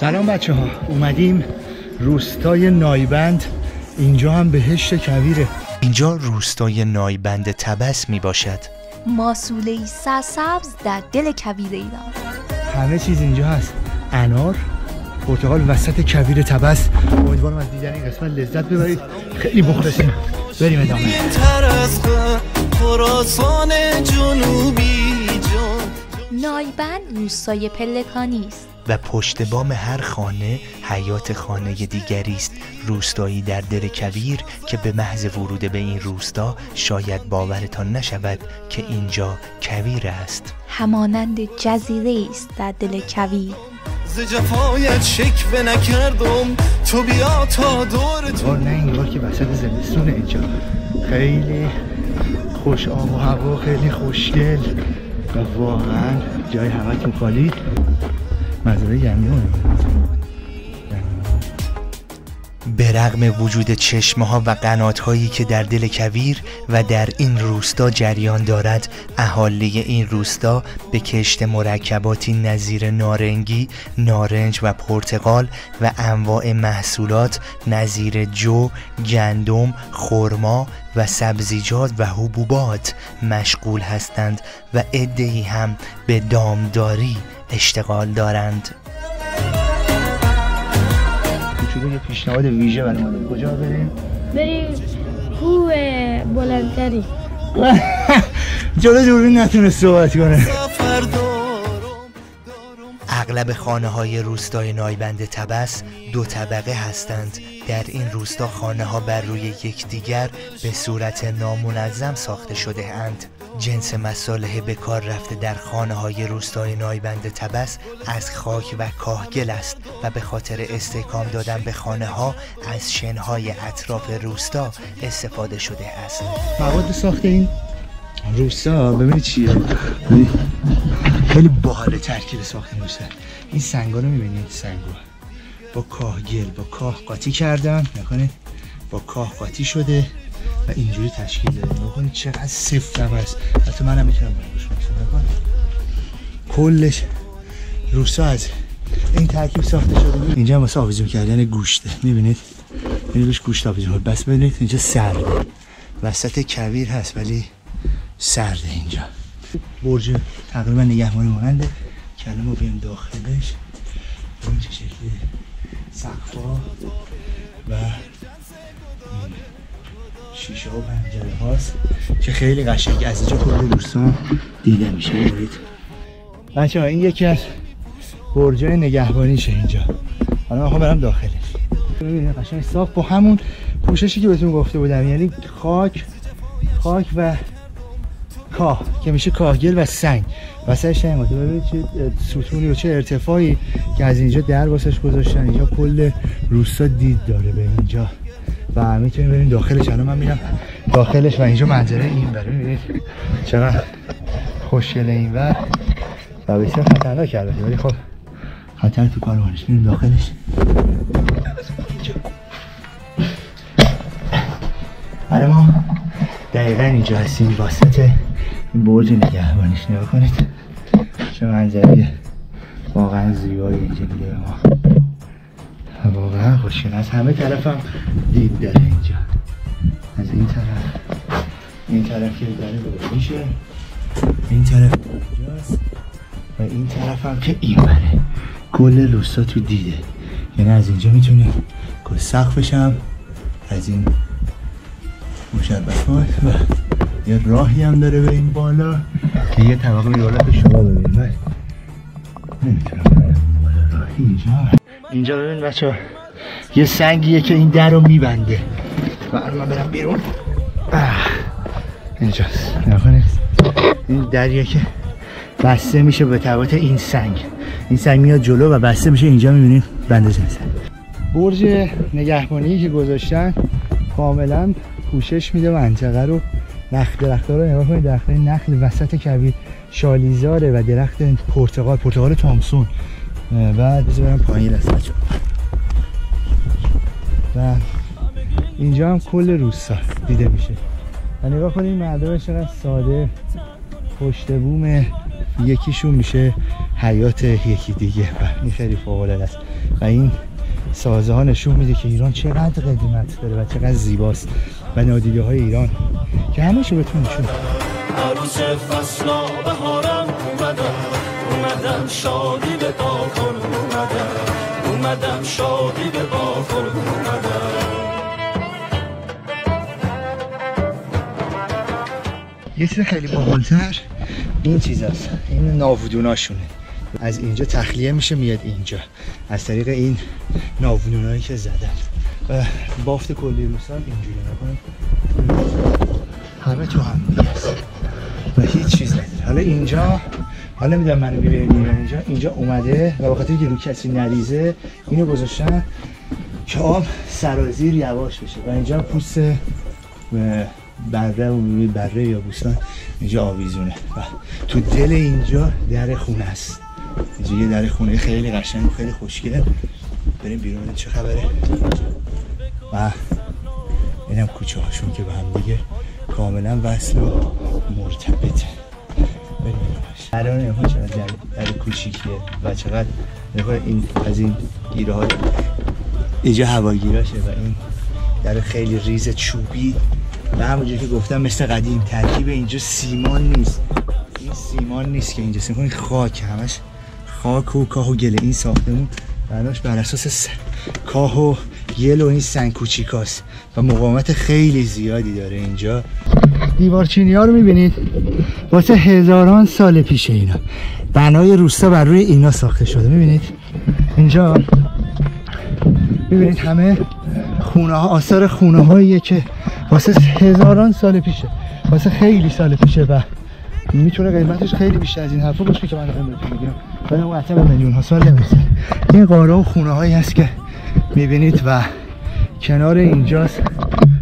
سلام بچه ها اومدیم روستای نایبند. اینجا هم بهشت کویره. اینجا روستای نایبند تبس می باشد ماسوله ای سرسبز در دل کویر ایران. همه چیز اینجا هست. انار پرتغال وسط کویر تبس. امیدوارم از دیدن این قسمت لذت ببرید. خیلی مخلصیم. بریم ادامه. خراسان جنوبی نایبند روستای پلکانی است. و پشت بام هر خانه حیات خانه دیگری است. روستایی در دل کویر که به محض ورود به این روستا شاید باورتان نشود که اینجا کویر است. همانند جزیره است در دل کویر ز جفایت شکوه نکردم. تو بیا تا دور تو. نه انگار که وسط زمستونه اینجا. خیلی خوش آب و هوا خیلی خوشگل. و واقعا جای همتون خالی. مزرعه گندم به رغم وجود چشمه ها و قنات هایی که در دل کویر و در این روستا جریان دارد اهالی این روستا به کشت مرکباتی نظیر نارنگی، نارنج و پرتقال و انواع محصولات نظیر جو، گندم، خرما و سبزیجات و حبوبات مشغول هستند و عدهای هم به دامداری اشتغال دارند. کوچولو یه پیشنهاد ویژه برای ما. کجا بریم؟ بریم کوه بلندتری. جلو دوربین نتونه صحبت کنه. اغلب خانه های روستای نایبند تبس دو طبقه هستند. در این روستا خانه ها بر روی یکدیگر به صورت نامنظم ساخته شده اند. جنس مساله به کار رفته در خانه های روستای نایبند تبس از خاک و کاهگل است و به خاطر استحکام دادن به خانه ها از شنهای اطراف روستا استفاده شده است. مواد ساخت این روستا ببینید چیه. خیلی باحال ترکیب ساخت این روستا. این سنگا رو می‌بینید؟ سنگا. با کاهگل با کاه قاطی کردن نکنید با کاه قاطی شده. و اینجوری تشکیل داده نکنید چقدر سفت هم هست. حتی منم می‌تونم برداشت کنم کلش روستا از این ترکیب ساخته شده. اینجا هم واسه آویزون کردن گوشته. می‌بینید؟ این روش گوشت آویزون کنید. بس ببینید اینجا سرده. وسط کویر هست ولی سرده اینجا. برج تقریبا نگهبانی ماننده که الان ما بیایم داخلش. ببین چه شکلی سقفا و این شیشه و پنجره هاست که خیلی قشنگ از اینجا کل روستا دیده میشه. ببینید. بچه این یکی از برجای نگهبانیشه اینجا. حالا من می‌خوام برم داخلش. ببینید قشنگ صاف با همون پوششی که بهتون گفته بودم. یعنی خاک خاک و کاه که میشه کاهگل و سنگ. وسطش اومده. ببینید چه ستونی و چه ارتفاعی که از اینجا در واسش گذاشتن. اینجا کل روستا دید داره به اینجا. و می‌تونیم بریم داخلش. الان من میرم داخلش و اینجا منظره این بره ببینید چقدر خوشگله این ور. و بسیار خطرناک البته ولی خب خطر تو کار مانش میریم داخلش. آره ما دقیقا اینجا هستیم. واسط این برج نگهبانیش. نگاه کنید. چه منظری واقعا زیبایی اینجا دیگه. ما و واقعا خوشگل از همه طرف هم دید داره اینجا. از این طرف. این طرف که داره به میشه. این طرف اینجاست. و این طرف هم که این بره. کل روستا تو دیده. یعنی از اینجا می‌تونی کل سقفش هم از این مشبکات و یه راهی هم داره به این بالا. که یه طبقه بالا که شما ببینید. ولی نمی‌تونم بالا. راهی اینجا. اینجا ببین بچه یه سنگیه که این در رو میبنده. و من برم بیرون. اینجاست. نگاه کنید. این دریه که بسته میشه به تبات این سنگ. این سنگ میاد جلو و بسته میشه اینجا می‌بینید؟ بنده زنسن برج نگهبانی که گذاشتن کاملا پوشش میده منطقه رو نخل درخت رو نگاه کنید. درخت نخل وسط کویر شالیزاره و درخت پرتقال پرتقال تامسون. بعد بذار برم پایین است بچه‌ها. و اینجا هم کل روستا دیده میشه. و نگاه کنید مردم چقدر ساده پشت بوم. یکیشون میشه حیات یکی دیگه. و این خیلی فوق العاده است. و این سازه ها نشون میده که ایران چقدر قدیمت داره و چقدر زیباست و نادیده های ایران که همه شو بهتون نشون. عروس فصلا بهارم اومدم اومدم شادی به پا کن اومدم. اومدم شادی به پا کن اومدم. یه چیز خیلی باحالتر. این چیز هست. این ناودوناشونه. از اینجا تخلیه میشه میاد اینجا. از طریق این ناودونایی که زدن. و بافت کلی روستان اینجوری نکنه همه تو هم. و هیچ چیز نداره. حالا اینجا حالا نمی‌دونم منو می‌بینید اینجا. اینجا اومده و بخاطر که رو کسی نریزه اینو گذاشتن که آب سرازیر یواش بشه. و اینجا پوست بره و بره یا بوستان اینجا آویزونه. و تو دل اینجا در خونه است. اینجا یه در خونه خیلی قشنگ خیلی خوشگله بریم بیرون چه خبره. و اینم کوچه هاشون که به هم دیگه کاملا وصل و مرتبطه. بریم. الان نگاه چقدر در, در کوچیکیه و چقدر نگاه این از این گیره ها اینجا هواگیراشه و این در خیلی ریز چوبی. و همونجور که گفتم مثل قدیم ترکیب اینجا سیمان نیست. این سیمان نیست که اینجا سیمان خاک. همش خاک و کاه و گله این ساختمون بناش بر اساس س- کاه و گل و این سنگ کوچیکاست. و مقاومت خیلی زیادی داره اینجا. دیوارچینی ها رو می‌بینید؟ واسه هزاران سال پیشه اینا. بنای روستا بر روی اینا ساخته شده. می‌بینید؟ اینجا. می‌بینید همه خونه ها آثار خونه هاییه که واسه هزاران سال پیشه. واسه خیلی سال پیشه و می‌تونه قیمتش خیلی بیشتر از این حرفا باشه که من دارم میگم. ولی اون قطعا میلیون ها سال نمی‌رسه. این قاره و خونه هایی هست که می‌بینید و کنار اینجاست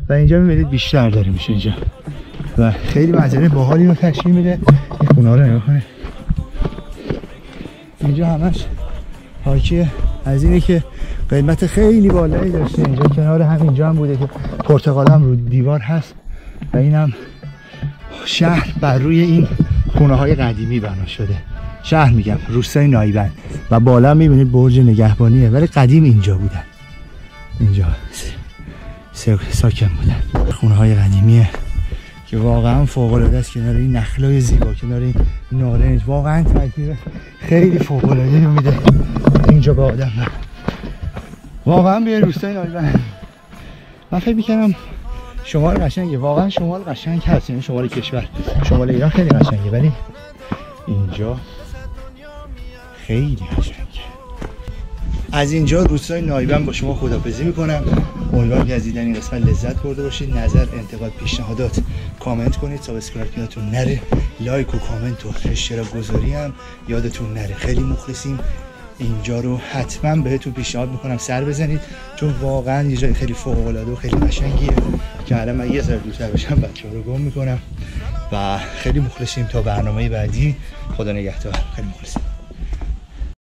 و اینجا می‌بینید بیشتر داره میشه اینجا. و خیلی منظره باحالی رو تشکیل میده. این خونه رو نگاه کنید. اینجا همش حاکی از اینه که قیمت خیلی بالایی داشته. اینجا کنار همینجا هم بوده که پرتقال هم رو دیوار هست و اینم شهر بر روی این خونه های قدیمی بنا شده. شهر میگم روستای نایبند. و بالا می‌بینید برج نگهبانیه ولی قدیم اینجا بودن اینجا ساکن بودن. خونه های قدیمیه. که واقعا فوق العاده است کنار این نخلای زیبا کنار این نارنج واقعا ترکیب خیلی فوق العاده میده اینجا به آدم. واقعا بیای روستای نایبند من فکر می‌کنم شمال قشنگه. واقعا شمال قشنگ هست یعنی شمال کشور. شمال ایران خیلی قشنگه ولی اینجا خیلی قشنگه. از اینجا روستای نایبند با شما خدافظی می‌کنم. امیدوارم که از دیدن این قسمت لذت برده باشید. نظر انتقاد پیشنهادات. کامنت کنید. subscribe یادتون نره. لایک و کامنت و اشتراک گذاری هم یادتون نره. خیلی مخلصیم. اینجا رو حتما بهتون پیشنهاد می‌کنم. سر بزنید. چون واقعا یه جای خیلی فوق العاده و خیلی قشنگیه که الان من یه ذره دورتر بشم بچه رو گم می‌کنم. و خیلی مخلصیم تا برنامه بعدی. خدا نگهدار. خیلی مخلصیم.